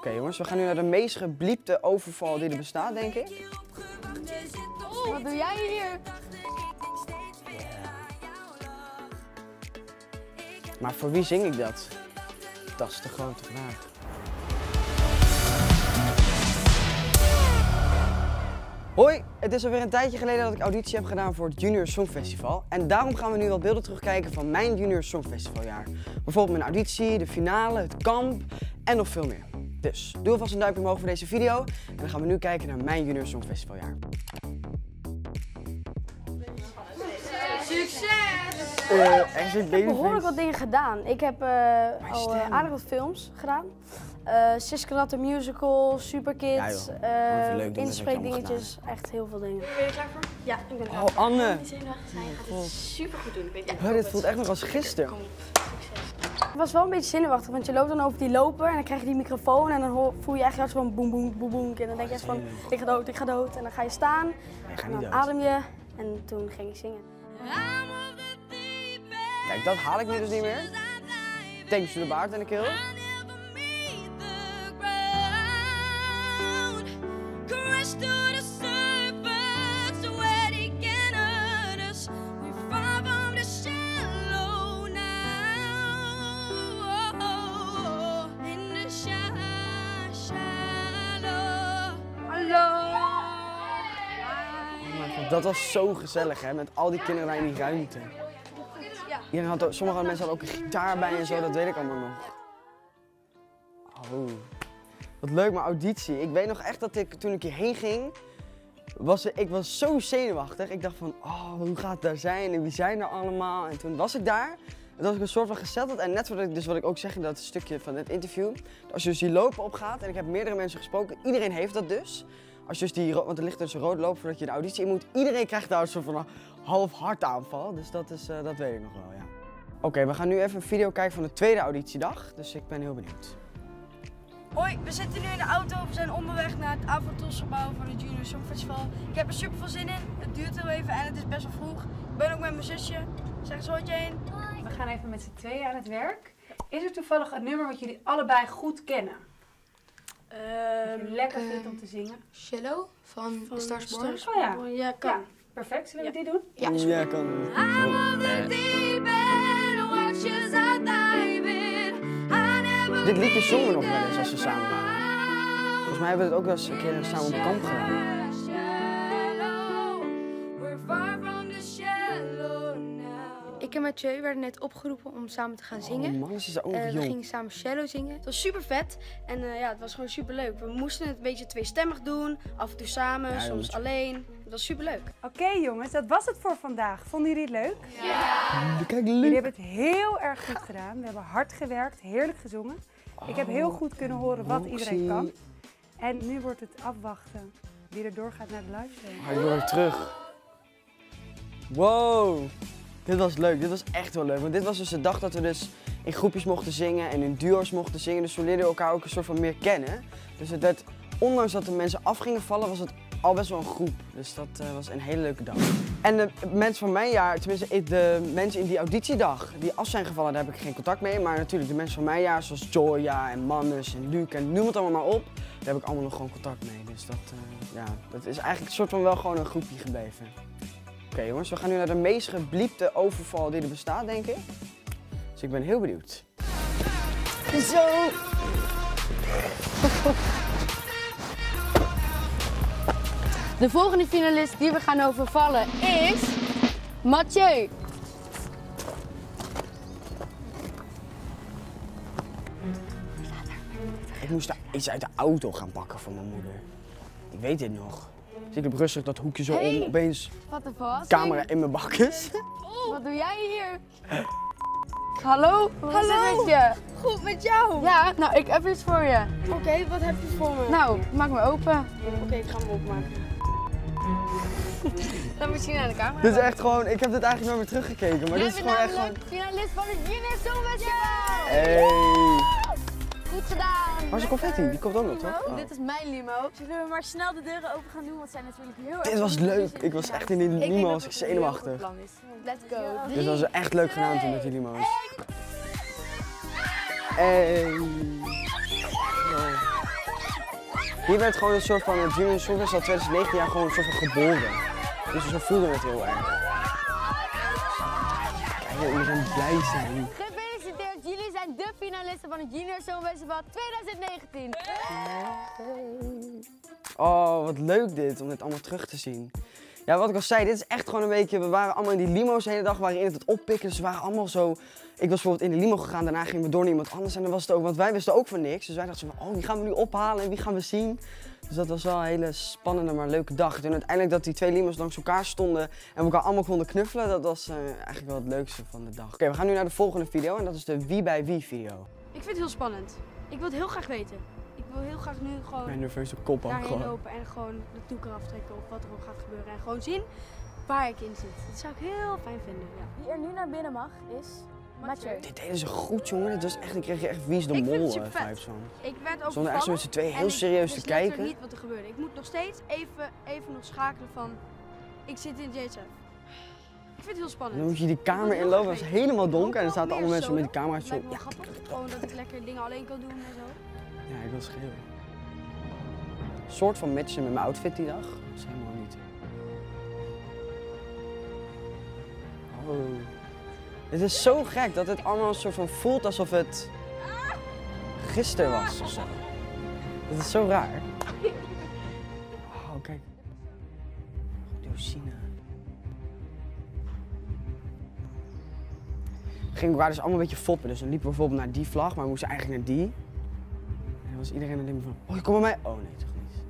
Oké jongens, we gaan nu naar de meest gebliepte overval die er bestaat, denk ik. Wat doe jij hier? Maar voor wie zing ik dat? Dat is de grote vraag. Hoi, het is alweer een tijdje geleden dat ik auditie heb gedaan voor het Junior Songfestival. En daarom gaan we nu wat beelden terugkijken van mijn Junior Songfestivaljaar. Bijvoorbeeld mijn auditie, de finale, het kamp en nog veel meer. Dus doe alvast een duimpje omhoog voor deze video en dan gaan we nu kijken naar mijn Junior Songfestivaljaar. Succes! Eh, er zit Ik heb behoorlijk wat dingen gedaan. Ik heb eh, al eh, aardig wat films gedaan. Eh de musical, Superkids, Ja, eh inspreekdingetjes. Echt heel veel dingen. Ben je klaar voor? Ja, ik ben er Oh, Anne. Zenuwachtig zijn, je gaat het super goed doen. Ik weet Oh, dit voelt echt nog als gisteren. Ik was wel een beetje zenuwachtig, want je loopt dan over die loper en dan krijg je die microfoon en dan hoor- voel je echt hard van boem boem boem boem. En dan denk je echt van, ik ga dood, ik ga dood. En dan ga je staan en dan dood. adem je en toen ging ik zingen. Kijk, dat haal ik nu dus niet meer. Thanks to de baard en de keel. Dat was zo gezellig hè, met al die kinderen in die ruimte. Iedereen had, ook- sommige mensen hadden ook een gitaar bij en zo, dat weet ik allemaal nog. Oh, wat leuk, maar auditie. Ik weet nog echt dat ik, toen ik hierheen ging, was ik, was zo zenuwachtig. Ik dacht van, oh, hoe gaat het daar zijn en wie zijn er allemaal? En toen was ik daar. En dat was ik een soort van gesteldheid. En net wat ik, dus wat ik ook zeg in dat stukje van het interview. Als je dus die lopen opgaat, en ik heb meerdere mensen gesproken, iedereen heeft dat dus. Als je dus die, want er ligt dus een rode loop voordat je de auditie in moet. Iedereen krijgt daar een soort van een half hartaanval. Dus dat, is, eh, dat weet ik nog wel, ja. Oké, we gaan nu even een video kijken van de tweede auditiedag. Dus ik ben heel benieuwd. Hoi, we zitten nu in de auto. We zijn onderweg naar het Avantosgebouw van het Junior Songfestival. Ik heb er super veel zin in. Het duurt heel even en het is best wel vroeg. Ik ben ook met mijn zusje. Zeg eens hoi Jane. We gaan even met z'n tweeën aan het werk. Is er toevallig een nummer wat jullie allebei goed kennen? Ehm je lekker vindt om te zingen? Cello van, Van Stars Born. Stars Oh ja. Born. Ja, kan. Ja, perfect. Zullen we die doen? Ja, ja kan. Dit liedje zongen we nog wel eens als we samen waren. Volgens mij hebben we het ook wel eens een keer samen op kamp gedaan. Ik en Mathieu werden net opgeroepen om samen te gaan Oh zingen. man, ze is ook we gingen samen cello zingen. Het was super vet en eh, ja, het was gewoon super leuk. We moesten het een beetje tweestemmig doen, af en toe samen, Ja, soms alleen. Het was super leuk. Oké jongens, dat was het voor vandaag. Vonden jullie het leuk? Kijk, Jullie hebben het heel erg goed gedaan. We hebben hard gewerkt, heerlijk gezongen. Ik heb heel goed kunnen horen wat iedereen kan. En nu wordt het afwachten wie er doorgaat naar de livestream. Hij weer terug. Wow. Dit was leuk. Dit was echt wel leuk. Want dit was dus de dag dat we dus in groepjes mochten zingen en in duo's mochten zingen. Dus we leerden elkaar ook een soort van meer kennen. Dus het ondanks dat de mensen af gingen vallen, was het al best wel een groep. Dus dat eh, was een hele leuke dag. En de mensen van mijn jaar, tenminste de mensen in die auditiedag die af zijn gevallen, daar heb ik geen contact mee. Maar natuurlijk de mensen van mijn jaar, zoals Joya en Mannes en Luc en noem het allemaal maar op. Daar heb ik allemaal nog gewoon contact mee. Dus dat, eh, ja, dat is eigenlijk een soort van wel gewoon een groepje gebleven. Oké jongens, we gaan nu naar de meest gebliepte overval die er bestaat, denk ik. Dus ik ben heel benieuwd. Zo! De volgende finalist die we gaan overvallen is Mathieu. Ik moest daar iets uit de auto gaan pakken van mijn moeder. Ik weet dit nog. Dus ik heb rustig dat hoekje zo om, opeens camera in mijn bak is. Wat doe jij hier? Hallo? Hoe is het met je? Goed met jou. Ja, nou ik heb iets voor je. Oké, wat heb je voor me? Nou, maak me open. Oké, ik ga hem opmaken. Dan moet je naar de camera. Dit is echt gewoon, ik heb dit eigenlijk nooit meer teruggekeken, maar Jij dit is bent gewoon echt gewoon... namelijk finalist van het Junior Songfestival. Hey! Goed gedaan. Waar is de confetti? Die komt ook nog, toch? Oh. Dit is mijn limo. Zullen we maar snel de deuren open gaan doen, want zijn natuurlijk heel Dit was leuk. Ik was echt in die limo was ik zenuwachtig. Let's go. Dit was echt leuk gedaan toen met die limo's. Hey! Hier werd gewoon een soort van Junior Songfestival 2019 jaar gewoon een soort van geboren. Dus zo voelde het heel erg. Kijk, iedereen blij zijn. De finalisten van het Junior Songfestival 2019. Oh, wat leuk dit, om dit allemaal terug te zien. Ja, wat ik al zei, dit is echt gewoon een beetje... We waren allemaal in die limo's de hele dag, waren in het oppikken. Dus we waren allemaal zo... Ik was bijvoorbeeld in de limo gegaan, daarna gingen we door naar iemand anders. En dan was het ook, want wij wisten ook van niks. Dus wij dachten van, oh, wie gaan we nu ophalen en wie gaan we zien? Dus dat was wel een hele spannende, maar leuke dag. Toen uiteindelijk dat die twee limo's langs elkaar stonden en we elkaar allemaal konden knuffelen, dat was eh, eigenlijk wel het leukste van de dag. Oké, we gaan nu naar de volgende video en dat is de wie bij wie video. Ik vind het heel spannend. Ik wil het heel graag weten. Ik wil heel graag nu gewoon Mijn nerveuze kop ook daarheen gewoon. lopen en gewoon de doek eraf trekken of wat er ook gaat gebeuren. En gewoon zien waar ik in zit. Dat zou ik heel fijn vinden. Ja. Wie er nu naar binnen mag is Mathieu. Dit deden ze goed, jongen. Dit was echt, ik kreeg echt wie is de Ik vind het mol eh, vibes van. Ik werd ook Zonder echt zo met z'n tweeën heel serieus ik te wist letterlijk kijken. niet wat er gebeurde. Ik moet nog steeds even, even nog schakelen van, ik zit in JSF. Ik vind het heel En spannend. dan moet je die kamer Ik inlopen, het graag is helemaal donker en er zaten allemaal mensen met die solo. camera's zo. Ja, grappig. Gewoon dat ik lekker dingen alleen kan doen en zo. ja, ik wil schreeuwen. Een soort van matchen met mijn outfit die dag. Dat is helemaal niet. Oh. Het is zo gek dat het allemaal soort van voelt alsof het gisteren was of zo. Dat is zo raar. Oh, kijk. Dosina. Gingen we elkaar dus allemaal een beetje foppen. Dus dan liepen bijvoorbeeld naar die vlag, maar we moesten eigenlijk naar die. En dan was iedereen alleen maar van, oh je komt bij mij? Oh nee, toch niet.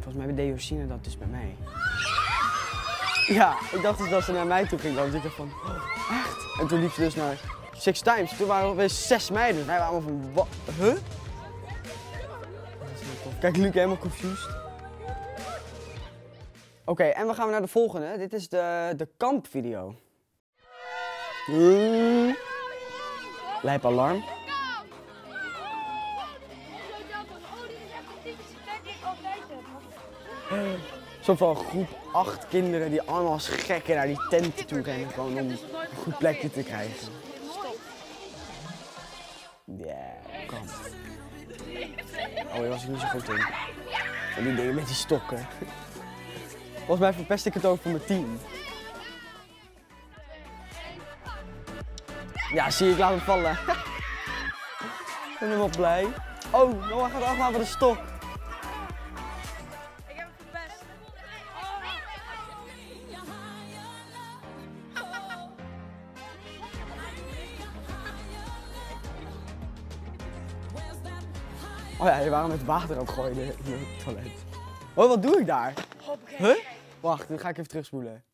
Volgens mij deed Josina dat dus bij mij. Ja, ik dacht dus dat ze naar mij toe ging. Want ik dacht van, oh? En toen liep ze dus naar Six Times. Toen waren er opeens zes meiden. Dus wij waren van, wat? Huh? Kijk, Luc helemaal confused. Oké, en we gaan we naar de volgende. Dit is de, de kampvideo. Lijp alarm. Zo van groep 8 kinderen die allemaal als gekken naar die tent toe rennen. Gewoon om een goed plekje te krijgen. Ja, kan. Oh, hier was ik niet zo goed in. Van die dingen met die stokken. Volgens mij verpest ik het ook voor mijn team. Ja, zie ik laat hem vallen. Ik ben helemaal blij. Oh, Noah gaat afgaan voor de stok. Waren met water ook gooien in het toilet. Oh, wat doe ik daar? Huh? Wacht, dan ga ik even terugspoelen.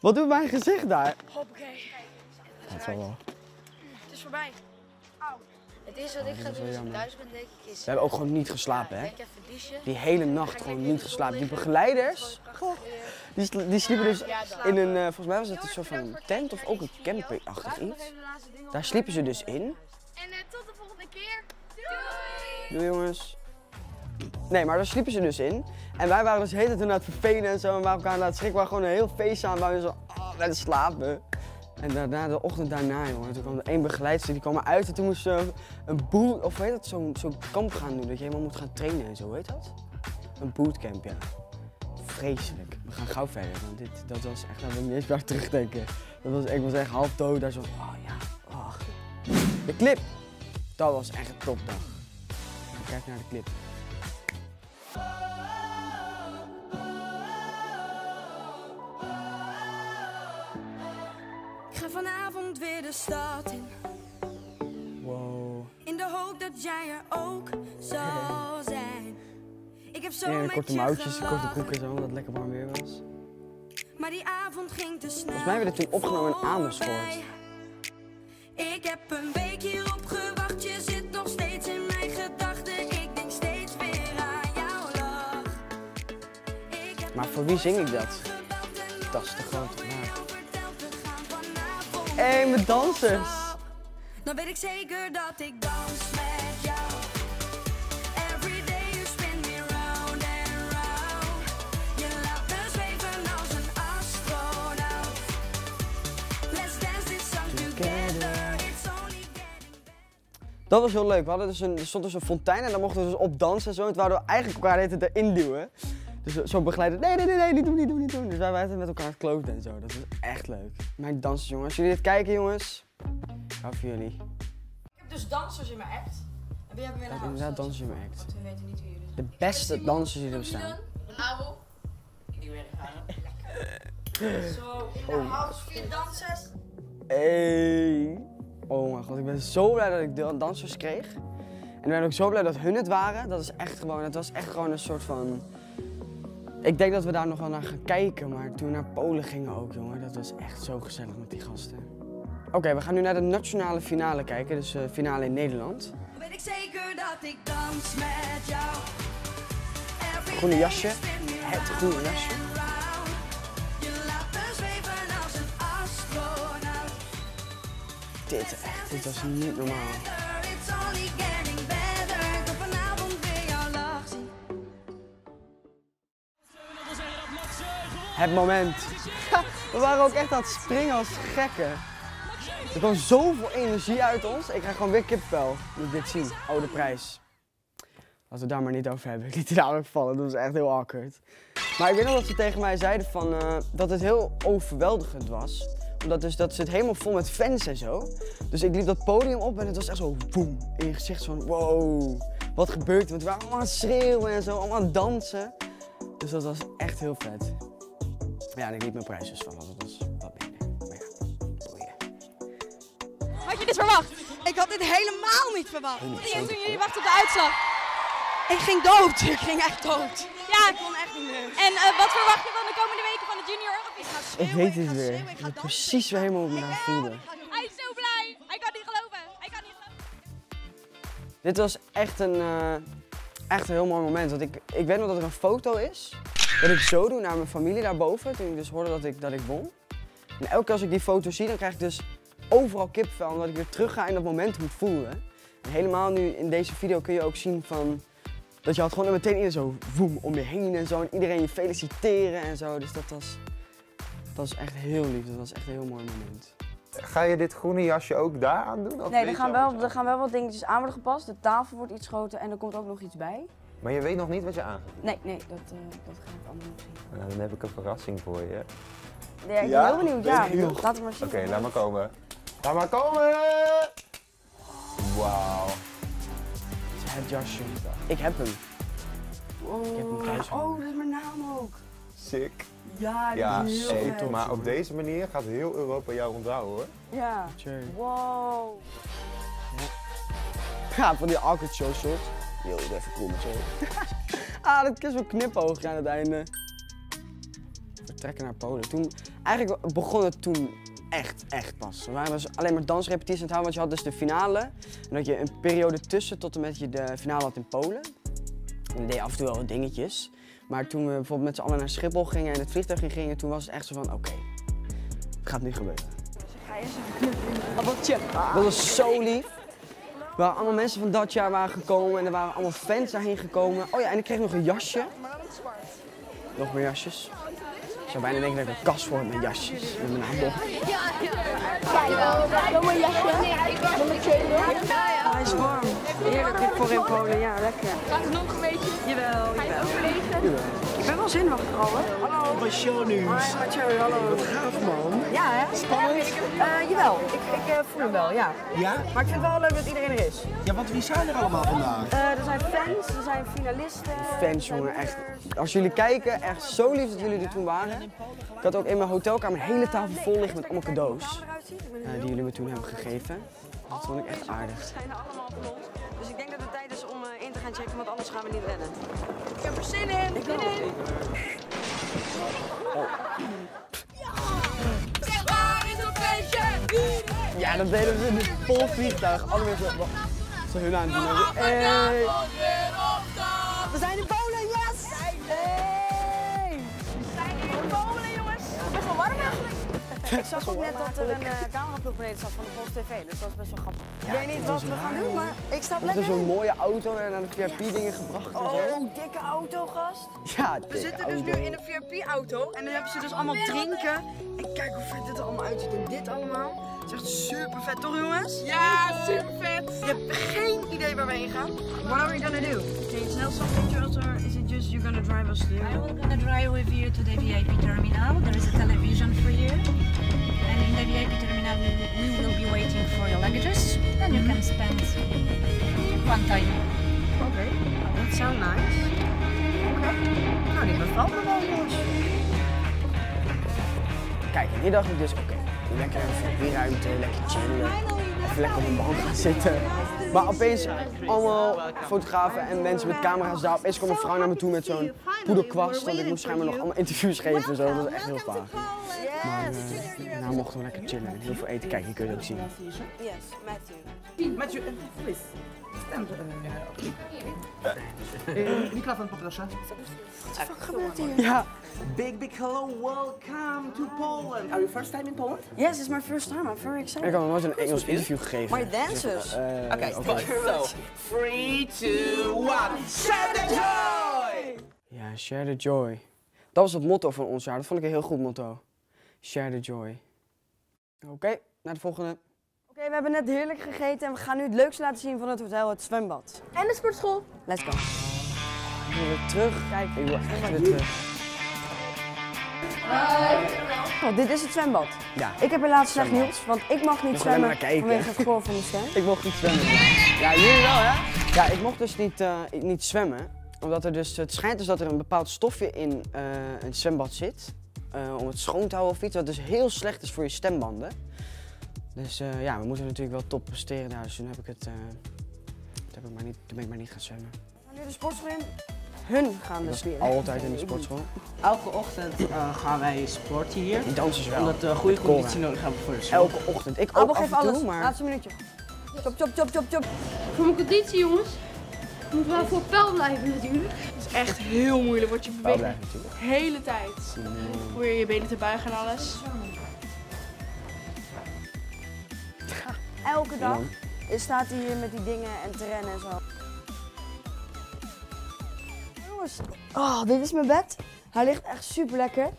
Wat doet mijn gezicht daar? Hoppakee. Dat zal wel. Het is voorbij. Het eerste wat ik ga is doen als ik thuis ben, denk ik, is... We hebben ook gewoon niet geslapen, hè? Die hele nacht gewoon niet geslapen. Die begeleiders, die, die sliepen dus in een, eh, volgens mij was het een soort van tent of ook een campingachtig iets. Daar sliepen ze dus in. En eh, tot keer. Doei! Doei jongens. Nee, maar daar sliepen ze dus in. En wij waren dus hele tijd aan het vervelen en zo. En waren elkaar aan het schrikken. We waren gewoon een heel feest aan. Waar we zo oh, werden slapen. En daarna, de ochtend daarna, jongen, toen kwam er één begeleidster. Die kwam eruit en toen moesten we een boot, of heet dat, zo'n zo'n kamp gaan doen. Dat je helemaal moet gaan trainen en zo, heet dat? Een bootcamp, ja. Vreselijk. We gaan gauw verder, want dit, dat was echt, daar wil ik niet eens meer terugdenken. Dat was, ik was echt half dood, daar zo, oh ja, oh. De clip, dat was echt een topdag. Kijk naar de clip. Ik ga vanavond weer de stad in. Wow. In de hoop dat jij er ook zal zijn. Ik heb zo Ja, met korte je mouwtjes, korte broek en zo, omdat het lekker warm weer was. Maar die avond ging te snel. Volgens mij werd het toen opgenomen in Amersfoort. Ik heb een week hierop gewacht, je zit nog steeds in mijn gedachten. Ik denk steeds weer aan jouw lach. Maar voor wie zing ik dat? Dat is de grote vraag. Hé, hey, mijn dansers! Dan weet ik zeker dat ik dans Dat was heel leuk. We hadden dus een, er stond dus een fontein en daar mochten we dus op dansen en zo. En wouden we eigenlijk elkaar de hele erin duwen. Dus zo begeleiden, nee, nee, nee, nee, niet doen, niet doen, niet doen. Dus wij waren met elkaar kloten en zo. Dat was echt leuk. Mijn dansers, jongens. Als jullie dit kijken, jongens. Ik hou van jullie. Ik heb dus dansers in mijn act. En wie hebben we in Ja, de inderdaad dansers in mijn act. Want we weten niet wie jullie De zijn. beste dansers die er bestaan. Een ouwe. Zo, in de house, vier dansers. Hey. Oh mijn god, ik ben zo blij dat ik de dansers kreeg. En ik ben ook zo blij dat hun het waren. Dat is echt gewoon, het was echt gewoon een soort van... Ik denk dat we daar nog wel naar gaan kijken, maar toen we naar Polen gingen ook, jongen. Dat was echt zo gezellig met die gasten. Oké, we gaan nu naar de nationale finale kijken, dus de finale in Nederland. Weet ik zeker dat ik dans met jou. Groene jasje. Het groene jasje. Dit echt, dit was niet normaal. Het moment. We waren ook echt aan het springen als gekken. Er kwam zoveel energie uit ons. Ik krijg gewoon weer kippenvel. Moet dit zien. Oh, de prijs. Laten we daar maar niet over hebben. Ik liet die namelijk vallen. Dat was echt heel awkward. Maar ik weet nog dat ze tegen mij zeiden van, eh, dat het heel overweldigend was. Omdat dus, dat zit helemaal vol met fans en zo. Dus ik liep dat podium op en het was echt zo boem. In je gezicht zo van wow. Wat gebeurt er? Want we waren allemaal aan het schreeuwen en zo. Allemaal aan het dansen. Dus dat was echt heel vet. Ja, en ik liet mijn prijs dus vallen. Dat was wat minder. Maar ja, boeien. Had je dit verwacht? Ik had dit helemaal niet verwacht. Toen jullie wachten op de uitslag. Ik ging dood. Ik ging echt dood. Ja, Ik kon echt niet meer. en eh, wat verwacht je van de komende weken Junior Olympisch? Ik weet het weer. Ik weet precies weer helemaal ik me daar voelde. Hij is zo blij. Hij kan niet geloven. Hij kan niet geloven. Dit was echt een, eh, echt een heel mooi moment. Want ik, ik weet nog dat er een foto is. Dat ik zo doe naar mijn familie daarboven. Toen ik dus hoorde dat ik, dat ik won. En elke keer als ik die foto zie, dan krijg ik dus overal kipvel. Omdat ik weer terug ga in dat moment hoe het voelde. En helemaal nu in deze video kun je ook zien van... Dat je had gewoon meteen iedereen zo woem om je heen en zo. En iedereen je feliciteren en zo. Dus dat was, dat was echt heel lief. Dat was echt een heel mooi moment. Ga je dit groene jasje ook daar aan doen? Of Nee, er gaan, wel, wat er gaan wel wat dingetjes aan worden gepast. De tafel wordt iets groter en er komt ook nog iets bij. Maar je weet nog niet wat je aan gaat. Nee, nee, dat, eh, dat ga ik allemaal nog zien. Nou, dan heb ik een verrassing voor je. Ja, ik ben Ja? heel benieuwd. Ja, laat het maar zien. Oké, laat maar komen. Laat maar komen! Wauw. Het jasje. Ik heb hem. Ik heb hem thuis. Oh, dat is mijn naam ook. Sick. Ja, Ja, is heel hey, vet. maar op deze manier gaat heel Europa jou onthouden hoor. Ja. Wow. Ja, van die awkward show short. Yo, doe even cool met ah, dat is wel knipoog aan het einde. We trekken naar Polen. Toen, eigenlijk begon het toen echt, echt pas. We waren dus alleen maar dansrepetities aan het houden, want je had dus de finale. En dat je een periode tussen tot en met je de finale had in Polen. En dan deed je af en toe wel wat dingetjes. Maar toen we bijvoorbeeld met z'n allen naar Schiphol gingen en het vliegtuig in gingen, toen was het echt zo van, oké, het gaat nu gebeuren. Dat was zo lief. Er waren allemaal mensen van dat jaar waren gekomen en er waren allemaal fans daarheen gekomen. Oh ja, en ik kreeg nog een jasje. Nog meer jasjes. Ik zou bijna denken dat ik een kast voor heb met jasjes. Met mijn naam erop. Hij is warm. Heerlijk voor in Polen. Ja, lekker. Gaat het nog een beetje? Jawel, Ga je jawel. overleven? Ik ben wel zenuwachtig al, hè? Hallo. Hoi, Mathieu, hallo. Wat gaaf man. Ja, hè? Spannend. Eh, jawel, ik, ik eh, voel hem wel, ja. Ja? Maar ik vind het wel leuk dat iedereen er is. Ja, want wie zijn er allemaal vandaag? Eh, er zijn fans, er zijn finalisten. Fans, jongen, echt. Als jullie kijken, echt zo lief dat jullie er toen waren. Ik had ook in mijn hotelkamer een hele tafel vol liggen met allemaal cadeaus. die jullie me toen hebben gegeven. Dat vond ik echt aardig. zijn allemaal van ons. Dus ik denk dat het tijd is om eh, in te gaan checken, want anders gaan we niet rennen. Ik heb er zin in. Ik Zin in. Zeg waar is een feestje? Ja, dat deden ze in het vol vliegtuig. Alle mensen zo, zo hun aan het doen. Hey. We zijn in Ik zag ook net dat er een uh, cameraploeg beneden zat van de Pols TV, dus dat is best wel grappig. ik weet niet wat we gaan doen, maar ik stap We lekker hadden zo'n in. mooie auto en naar de VIP-dingen gebracht. Oh, dikke auto, gast. Ja, We zitten dus nu in een VIP-auto en dan hebben ze dus allemaal drinken. En kijk hoe vet dit er allemaal uitziet en dit allemaal. Het is echt super vet, toch jongens? Ja, super vet. Je hebt geen idee waar we heen gaan. What are we gonna do? Can you tell some pictures or is it just you're gonna drive us there? I will gonna drive with you to the VIP terminal. There is a television for you. And in the VIP terminal, we will, be waiting for your luggages. And you can spend one time. Oké, dat sounds nice. Oké. Nou, die bevalt me wel jongens. Kijk, en hier dacht ik dus, oké, lekker even die ruimte, lekker chillen. Even lekker op een bank gaan zitten. Maar opeens allemaal fotografen en mensen met camera's daar. Opeens kwam een vrouw naar me toe met zo'n poederkwast. Want ik moest schijnbaar nog allemaal interviews geven en zo. Dat was echt heel vaag. Maar eh nou mochten we lekker chillen en heel veel eten. Kijk, hier kun je het ook zien. Yes, Matthew. Matthew, please. Stand. Mikrofon poproszę. Ja. Big, big hello, welcome to Poland. Are you first time in Poland? Yes, it's my first time. I'm very excited. Ik had nog nooit een Engels interview gegeven. My dancers. Eh, Okay, oké. so, three, two, one. Share the joy! Ja, share the joy. Dat was het motto van ons jaar. Dat vond ik een heel goed motto. Share the joy. Oké, naar de volgende. Oké, we hebben net heerlijk gegeten en we gaan nu het leukste laten zien van het hotel, het zwembad. En de sportschool. Let's go. Ik wil weer terug. Kijk, Ik wil echt weer terug. Oh, dit is het zwembad. Ja. Ik heb helaas slecht nieuws, want ik mag niet zwemmen vanwege het gehoor van de stem. Ik mocht niet zwemmen. Ja, jullie wel hè? Ja, ik mocht dus niet, eh, niet zwemmen. Omdat er dus, het schijnt dus dat er een bepaald stofje in eh, een zwembad zit. eh, om het schoon te houden of iets. Wat dus heel slecht is voor je stembanden. Dus ja, we moeten natuurlijk wel top presteren daar. Dus toen heb ik het, toen heb ik maar niet, toen ben ik maar niet gaan zwemmen. Nu de sportschool in. Hun gaan dus weer. altijd in de sportschool. Elke ochtend eh, gaan wij sporten hier. Die dansers wel. Omdat we goede Met Cora. conditie nodig hebben voor de. Elke ochtend. Ik ook Abel, toe, alles. maar... Laatste minuutje. Chop, chop, chop, chop, chop. Voor mijn conditie, jongens. Moet wel voor pijl blijven natuurlijk. Het is echt heel moeilijk, want je beweegt blijven natuurlijk. de hele tijd. Probeer je benen te buigen en alles. Elke dag staat hij hier met die dingen en te rennen en zo. Jongens, oh, dit is mijn bed. Hij ligt echt super lekker.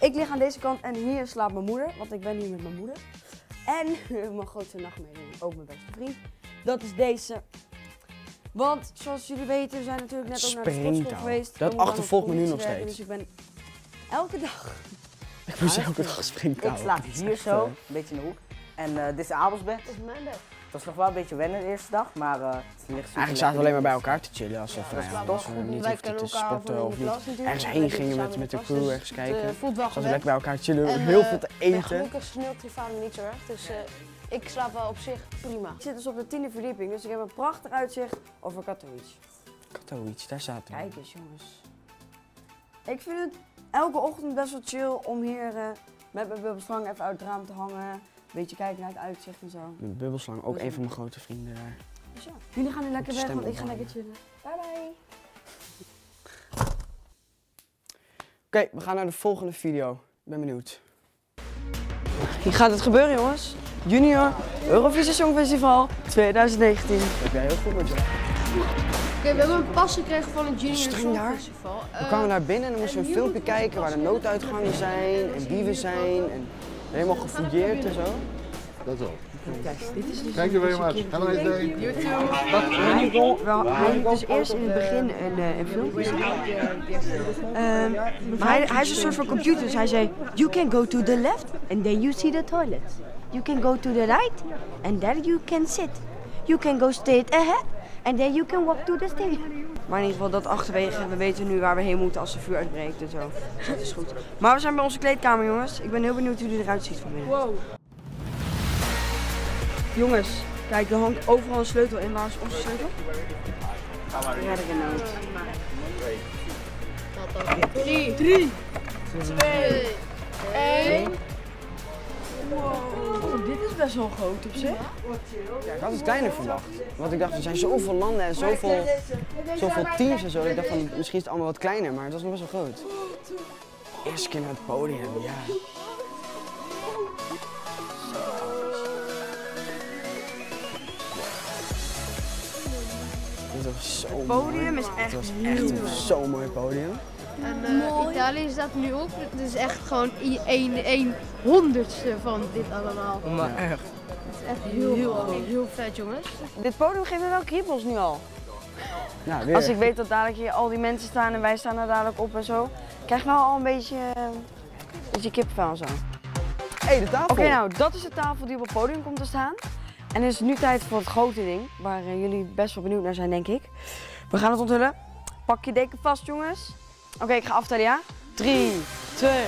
ik lig aan deze kant en hier slaapt mijn moeder, want ik ben hier met mijn moeder. En mijn grootste nachtmerrie, ook mijn beste vriend. Dat is deze. Want zoals jullie weten, we zijn natuurlijk net ook naar de sportschool geweest. Dat aan achtervolgt me nu nog werken, steeds. Dus ik ben elke dag Ik moest elke dag springen. Ik slaap hier zo, een beetje in de hoek. En eh, dit is Abels bed. Dat is mijn bed. Het was nog wel een beetje wennen de eerste dag, maar eh, het ligt super Eigenlijk zaten we alleen maar bij elkaar te chillen als we vrij hadden. Als we niet hoefden te sporten of niet ergens heen gingen met, met de crew dus ergens het, kijken. eh, voelt wel Zaten we lekker bij elkaar chillen, En, heel eh, veel te En eten. gelukkig sneeuwt vader niet zo erg, dus eh, ik slaap wel op zich prima. Ik zit dus op de tiende verdieping, dus ik heb een prachtig uitzicht over Katowice. Katowice, daar zaten we. Kijk eens jongens. Ik vind het elke ochtend best wel chill om hier eh, met mijn bubbelslang even uit het raam te hangen. Een beetje kijken naar het uitzicht en zo. De bubbelslang, ook een van mijn grote vrienden daar. Dus ja, jullie gaan nu lekker weg, want ik ga lekker chillen. Bye bye. Oké, we gaan naar de volgende video. Ik ben benieuwd. Hier gaat het gebeuren jongens. Junior Eurovisie Songfestival 2019. Dat ben heel goed met je. Oké, we hebben een pas gekregen van het Junior. Songfestival. We Eh, kwamen daar binnen en dan moesten we een filmpje kijken waar de nooduitgangen zijn en wie we zijn. En helemaal gefouilleerd en zo. That's all. Dit is dus Thank you very much. Have a nice day. Wel, hij dus eerst in het begin een, eh, een filmpje zien. Ehm, maar hij, hij is een soort van computer, dus hij zei... You can go to the left and then you see the toilet. You can go to the right and there you can sit. You can go straight ahead en then you can walk to the station. Maar in ieder geval dat achterwege. We weten nu waar we heen moeten als de vuur uitbreekt en zo. Dat is goed. Maar we zijn bij onze kleedkamer, jongens. Ik ben heel benieuwd hoe die eruit ziet van binnen. Wow. Jongens, kijk, er hangt overal een sleutel in. Waar is onze sleutel? Ja, de Renault. 3, 3, 2, 1. Wow. Oh, dit is best wel groot op zich. Ja, ik had het kleiner verwacht. Want ik dacht, er zijn zoveel landen en zoveel, zoveel teams en zo. Ik dacht van, misschien is het allemaal wat kleiner, maar het was nog best wel groot. Eerste keer naar het podium, ja. Het was zo mooi. Het podium is echt, was echt een zo mooi podium. En eh, Italië staat nu op. Het is echt gewoon één, één honderdste van dit allemaal. Maar echt. Het is echt heel, heel, heel vet, jongens. Dit podium geeft me wel kriebels nu al. Ja, weer. Als ik weet dat dadelijk hier al die mensen staan en wij staan er dadelijk op en zo. Ik krijg wel al een beetje, eh, een beetje kippenvel en zo. hey, de tafel. Oké, nou, dat is de tafel die op het podium komt te staan. En het is nu tijd voor het grote ding, waar eh, jullie best wel benieuwd naar zijn, denk ik. We gaan het onthullen. Pak je deken vast, jongens. Oké, ik ga aftellen, ja? 3, 2, 1.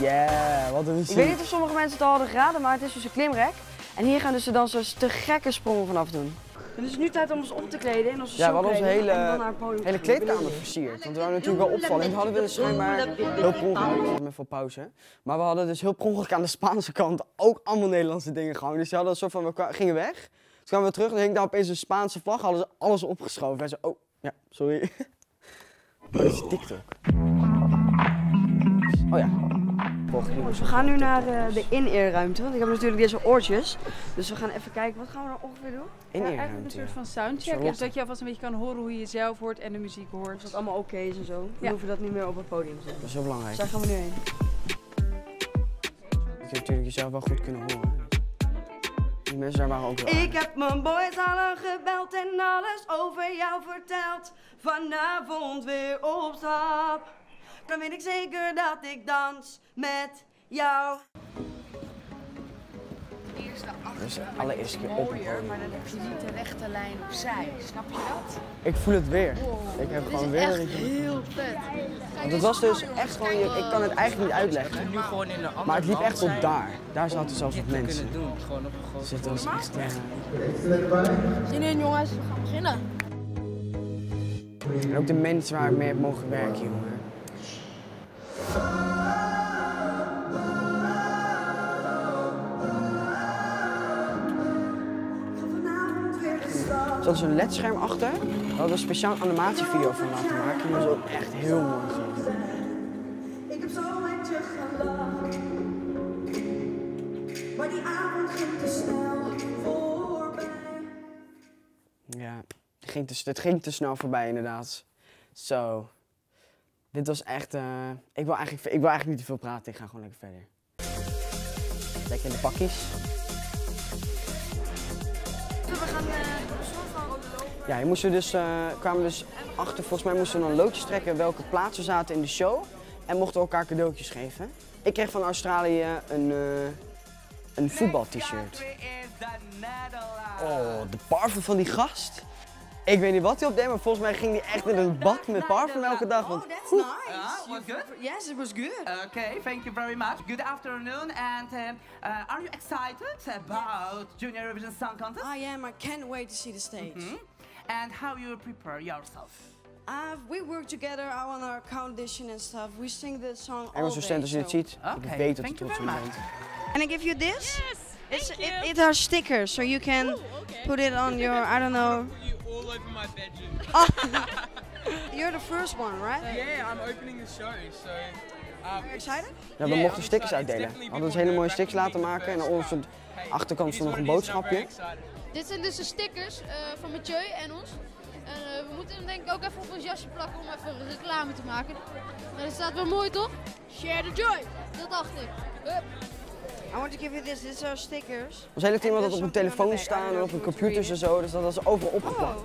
Yeah, wat een Ik muziek. weet niet of sommige mensen het al hadden geraden, maar het is dus een klimrek. En hier gaan dus de dansers te gekke sprongen vanaf doen. Het is nu tijd om ons om te kleden in onze Ja, we hadden onze en hele, hele kleedkamer versierd. Want we hadden natuurlijk wel opvallen. En we hadden we dus schijnbaar heel per ongeluk, met veel pauze. Maar we hadden dus heel per ongeluk aan de Spaanse kant ook allemaal Nederlandse dingen gehangen. Dus die hadden een soort van, we gingen weg. Toen kwamen we terug en hing daar opeens een Spaanse vlag. Hadden ze alles opgeschoven. En zo, oh, ja, sorry. Oh, is TikTok. Oh ja. Dus we gaan nu naar eh, de in-ear ruimte, want ik heb natuurlijk deze oortjes. Dus we gaan even kijken, wat gaan we dan ongeveer doen? Ja, eigenlijk een soort van soundcheck. Dus dat je alvast een beetje kan horen hoe je jezelf hoort en de muziek hoort. Als het allemaal oké is en zo, dan Ja. hoeven we dat niet meer op het podium te zetten. Dat is heel belangrijk. Dus daar gaan we nu heen. Je hebt natuurlijk jezelf wel goed kunnen horen. Daar waren ook Ik heb mijn boys allen gebeld en alles over jou verteld. Vanavond weer op stap. Dan weet ik zeker dat ik dans met jou. Dus de allereerste keer op een podium. maar dan heb je niet de rechte lijn opzij. Snap je dat? Ik voel het weer. Ik heb Dit gewoon is weer echt dat ik- heel vet. Want het was dus echt gewoon, je- ik kan het eigenlijk niet uitleggen. nu gewoon in een ander Maar het liep echt tot zijn. daar. Daar zaten zelfs wat mensen. kunnen doen, gewoon op een was echt... eh, Zin in jongens, we gaan beginnen. En ook de mensen waar ik mee heb mogen werken, jongen. Zat zo'n ledscherm achter. Daar hadden we een speciaal animatievideo van laten maken. Die was ook echt heel mooi. Ik heb zo met je gelachen. Maar die avond ging te snel voorbij. Ja, het ging, te, het ging te snel voorbij inderdaad. Zo. Dit was echt... eh, ik, wil eigenlijk, ik wil eigenlijk niet te veel praten. Ik ga gewoon lekker verder. Lekker in de pakjes. We gaan van... Ja, je moest er dus, eh, kwamen dus achter, volgens mij moesten we dan loodjes trekken welke plaatsen zaten in de show. En mochten we elkaar cadeautjes geven. Ik kreeg van Australië een, eh een voetbal-t-shirt. Oh, de parfum van die gast. Ik weet niet wat hij op deed, maar volgens mij ging hij echt in een bad met parfum elke dag. Want, That's Oeh. nice. was good? Yes, it was good. Okay, thank you very much. Good afternoon, and um, uh, are you excited about Junior Eurovision Song Contest? I am. I can't wait to see the stage. Mhm. And how you prepare yourself? Uh, we work together on our condition and stuff. We sing the song all Engels day, docent, als je dit so- ziet, ik weet dat you trots bent. Can I give you this? Yes. It's, it, it are stickers, so you can put it on your, I don't know. all over my bedroom. You're the first one, right? Yeah, I'm opening the show, so. Um, you excited? Ja, we mochten stickers uitdelen. We hadden dus hele mooie stickers laten maken en aan onze achterkant stond nog een boodschapje. Dit zijn dus de stickers eh, van Mathieu en ons. En eh, we moeten hem denk ik ook even op ons jasje plakken om even reclame te maken. Maar dat staat wel mooi toch? Share the joy. Dat dacht ik. Hup. I want to give you this. These are stickers. Ons hele team had dat op een telefoon staan en op hun computers en zo, dus dat was overal opgeplakt.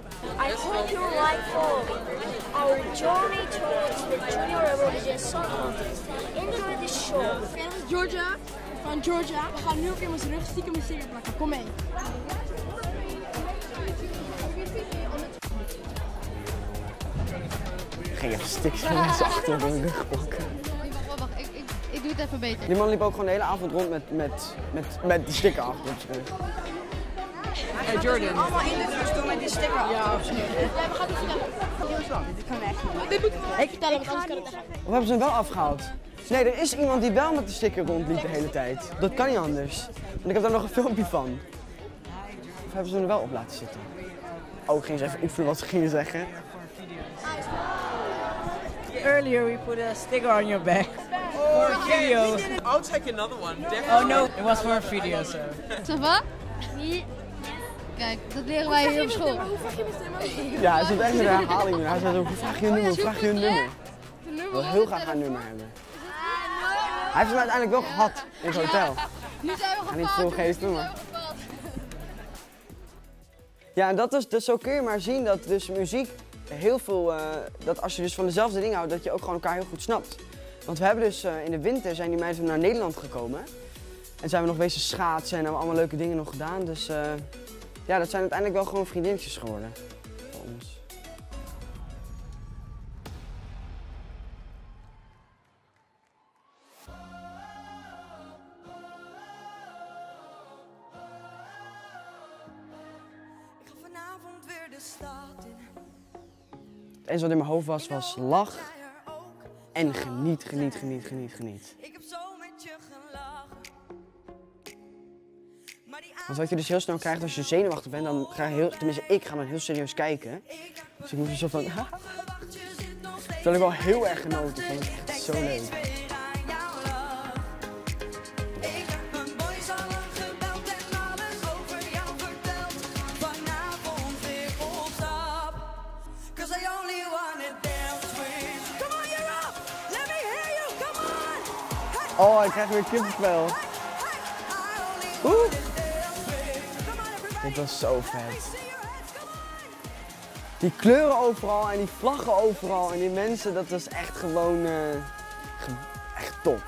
I hope you like following our journey towards the Junior Eurovision Song Contest. Enjoy the show. Oké, dat is Georgia. Van Georgia. We gaan nu op iemands rug stiekem een sticker plakken. Kom mee. Ging even mensen achter rug plakken. Wacht, wacht, wacht. Ik, ik, ik doe het even beter. Die man liep ook gewoon de hele avond rond met, met, met, met die sticker achter op zijn rug. Hey Jordan. Allemaal interviews doen met die sticker ja. Ja, we gaan het vertellen. Dit kan echt niet. Dit moet ik vertellen, want anders kan het echt. Of hebben ze hem wel afgehaald? Nee, er is iemand die wel met de sticker rondliep de hele tijd. Dat kan niet anders. Want ik heb daar nog een filmpje van. Of hebben ze hem er wel op laten zitten? Oh, ik ging eens even oefenen wat ze gingen zeggen. Earlier we put a sticker on your back for a video. I'll take another one. Definitely. Oh no, it was for a video, so. Ça va? Kijk, dat leren wij hier op school. Ja, hij zit echt een herhaling. nu. Hij zei zo, hoe vraag je een nummer, hoe vraag je een nummer? Ik wil heel graag haar nummer hebben. Hij heeft hem uiteindelijk wel gehad in het hotel. Nu zijn we Ga niet gefaald. veel geven, maar... Ja, en dat is, dus zo kun je maar zien dat dus muziek heel veel, eh, dat als je dus van dezelfde dingen houdt, dat je ook gewoon elkaar heel goed snapt. Want we hebben dus eh, in de winter zijn die meiden naar Nederland gekomen. En zijn we nog wezen schaatsen en hebben we allemaal leuke dingen nog gedaan. Dus eh, ja, dat zijn uiteindelijk wel gewoon vriendinnetjes geworden. Enige wat in mijn hoofd was, was lach en geniet, geniet, geniet, geniet, geniet. Ik heb zo met je gelachen. Want wat je dus heel snel krijgt als je zenuwachtig bent, dan ga je heel, tenminste ik ga dan heel serieus kijken. Dus ik moest zo van, Terwijl ik wel heel erg genoten vond, het echt zo leuk. Oh, ik krijg weer kippenvel. Oeh. Dit was zo vet. Die kleuren overal en die vlaggen overal en die mensen, dat was echt gewoon eh, echt top.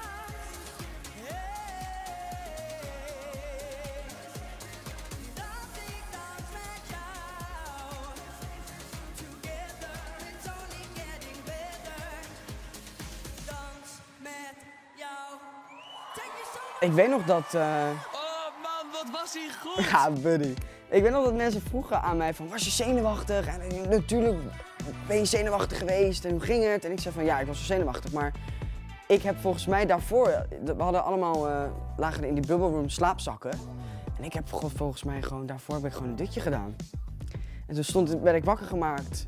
Ik weet nog dat. eh, Oh man, wat was hij goed! Ja, buddy. Ik weet nog dat mensen vroegen aan mij van, was je zenuwachtig? En eh, natuurlijk ben je zenuwachtig geweest en hoe ging het? En ik zei van, ja, ik was wel zenuwachtig, maar ik heb volgens mij daarvoor, we hadden allemaal, eh, lagen in die bubble room slaapzakken. En ik heb volgens mij gewoon, daarvoor heb ik gewoon een dutje gedaan. En toen stond, werd ik wakker gemaakt.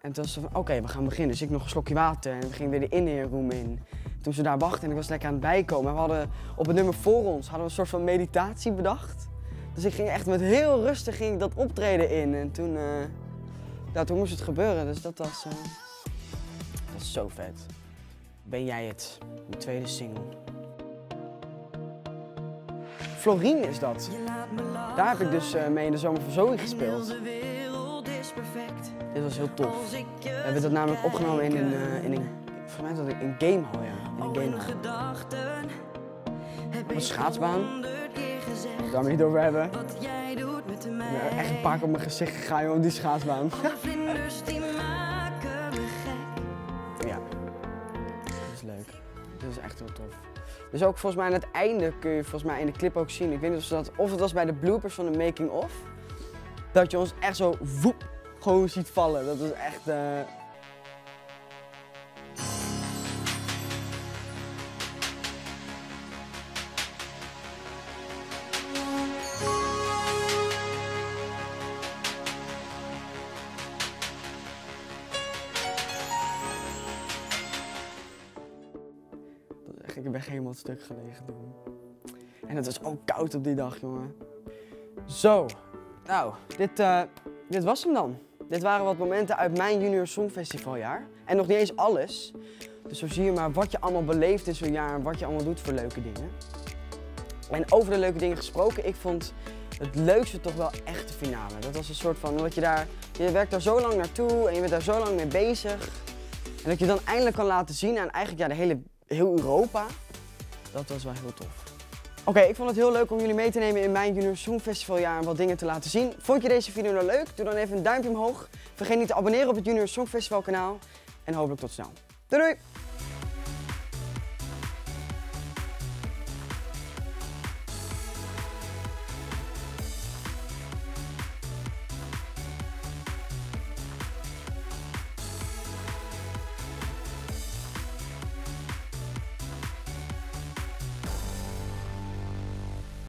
En toen was ze van, oké, we gaan beginnen. Dus ik nog een slokje water en we gingen weer de in room in. Toen ze daar wachten en ik was lekker aan het bijkomen. En we hadden op het nummer voor ons hadden we een soort van meditatie bedacht. Dus ik ging echt met heel rustig ging ik dat optreden in. En toen, eh, ja, toen moest het gebeuren. Dus dat was, eh, dat was zo vet. Ben jij het? Mijn tweede single. Florien is dat. Daar heb ik dus eh, mee in de zomer van Zoe gespeeld. De. Dit was heel tof. Ik We hebben dat namelijk opgenomen in een, in een, volgens mij dat een gamehall, ja. In een gamehall. gedachten Op een schaatsbaan. gaan we niet over hebben. Wat jij doet met Ik mij. ben echt een paar keer op mijn gezicht gegaan joh, op die schaatsbaan. Vlinders die maken me gek. Ja, dat is leuk. Dat is echt heel tof. Dus ook volgens mij aan het einde kun je volgens mij in de clip ook zien. Ik weet niet of, dat, of het was bij de bloopers van de making of. Dat je ons echt zo woep gewoon ziet vallen. Dat is echt. eh, stuk gelegen toen. En het was ook koud op die dag, jongen. Zo, nou, dit, eh, dit was hem dan. Dit waren wat momenten uit mijn Junior Songfestivaljaar. En nog niet eens alles. Dus zo zie je maar wat je allemaal beleeft in zo'n jaar en wat je allemaal doet voor leuke dingen. En over de leuke dingen gesproken, ik vond het leukste toch wel echt de finale. Dat was een soort van, omdat je daar, je werkt daar zo lang naartoe en je bent daar zo lang mee bezig. En dat je dan eindelijk kan laten zien aan eigenlijk ja, de hele, heel Europa. Dat was wel heel tof. Oké, ik vond het heel leuk om jullie mee te nemen in mijn Junior Songfestivaljaar en wat dingen te laten zien. Vond je deze video nou leuk? Doe dan even een duimpje omhoog. Vergeet niet te abonneren op het Junior Songfestival kanaal. En hopelijk tot snel. Doei doei!